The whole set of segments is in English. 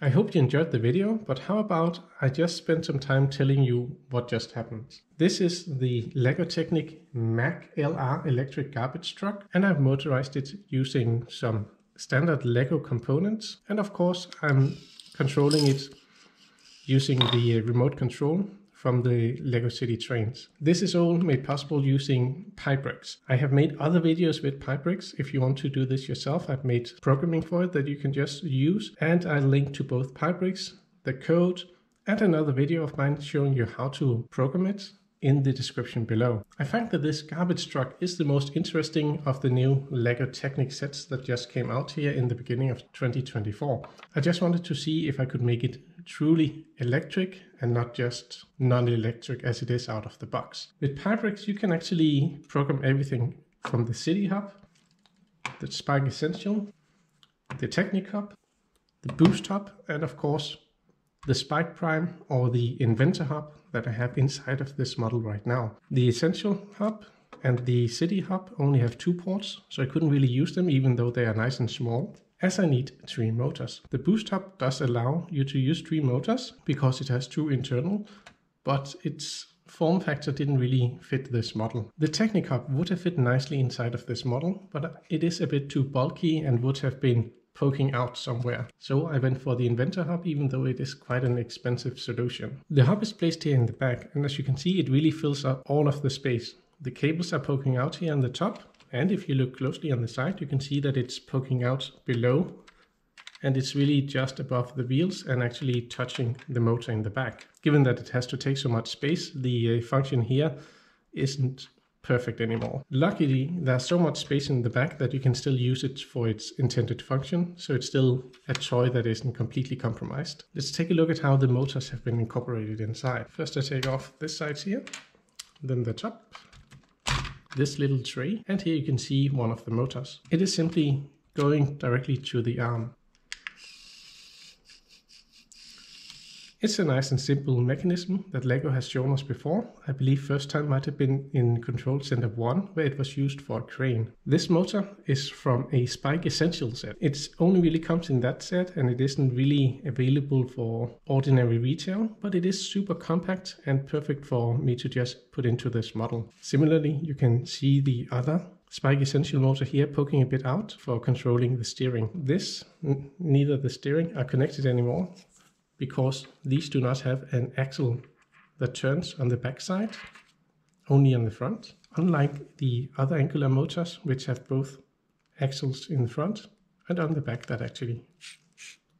I hope you enjoyed the video, but how about I just spend some time telling you what just happened. This is the LEGO Technic Mack LR electric garbage truck, and I've motorized it using some standard LEGO components. And of course, I'm controlling it using the remote control from the LEGO City trains. This is all made possible using Pybricks. I have made other videos with Pybricks. If you want to do this yourself, I've made programming for it that you can just use. And I link to both Pybricks, the code, and another video of mine showing you how to program it in the description below. I find that this garbage truck is the most interesting of the new LEGO Technic sets that just came out here in the beginning of 2024. I just wanted to see if I could make it truly electric and not just non-electric as it is out of the box. With Pybricks, you can actually program everything from the City Hub, the Spike Essential, the Technic Hub, the Boost Hub, and of course, the Spike Prime or the Inventor Hub that I have inside of this model right now. The Essential Hub and the City Hub only have two ports, so I couldn't really use them even though they are nice and small as I need three motors. The Boost Hub does allow you to use three motors because it has two internal, but its form factor didn't really fit this model. The Technic Hub would have fit nicely inside of this model, but it is a bit too bulky and would have been poking out somewhere. So I went for the Inventor Hub, even though it is quite an expensive solution. The hub is placed here in the back, and as you can see, it really fills up all of the space. The cables are poking out here on the top, and if you look closely on the side, you can see that it's poking out below and it's really just above the wheels and actually touching the motor in the back. Given that it has to take so much space, the uh, function here isn't perfect anymore. Luckily, there's so much space in the back that you can still use it for its intended function, so it's still a toy that isn't completely compromised. Let's take a look at how the motors have been incorporated inside. First I take off this side here, then the top, this little tray and here you can see one of the motors. It is simply going directly to the arm. It's a nice and simple mechanism that LEGO has shown us before. I believe first time might have been in Control Center 1 where it was used for a crane. This motor is from a Spike Essential set. It only really comes in that set and it isn't really available for ordinary retail, but it is super compact and perfect for me to just put into this model. Similarly, you can see the other Spike Essential motor here poking a bit out for controlling the steering. This, neither the steering are connected anymore because these do not have an axle that turns on the backside, only on the front. Unlike the other angular motors, which have both axles in front and on the back that actually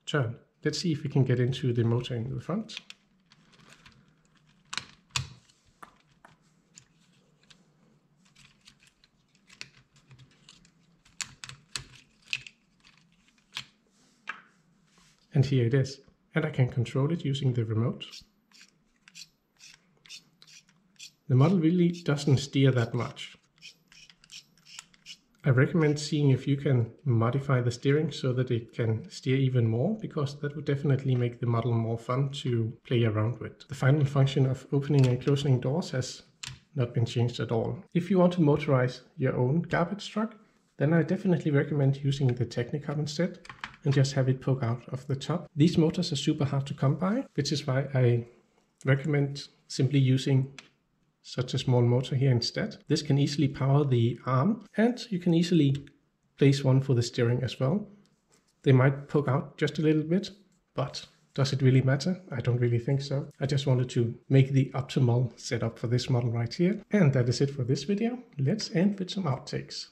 turn. Let's see if we can get into the motor in the front. And here it is and I can control it using the remote. The model really doesn't steer that much. I recommend seeing if you can modify the steering so that it can steer even more, because that would definitely make the model more fun to play around with. The final function of opening and closing doors has not been changed at all. If you want to motorize your own garbage truck, then I definitely recommend using the Technic Hub instead and just have it poke out of the top. These motors are super hard to come by, which is why I recommend simply using such a small motor here instead. This can easily power the arm and you can easily place one for the steering as well. They might poke out just a little bit, but does it really matter? I don't really think so. I just wanted to make the optimal setup for this model right here. And that is it for this video. Let's end with some outtakes.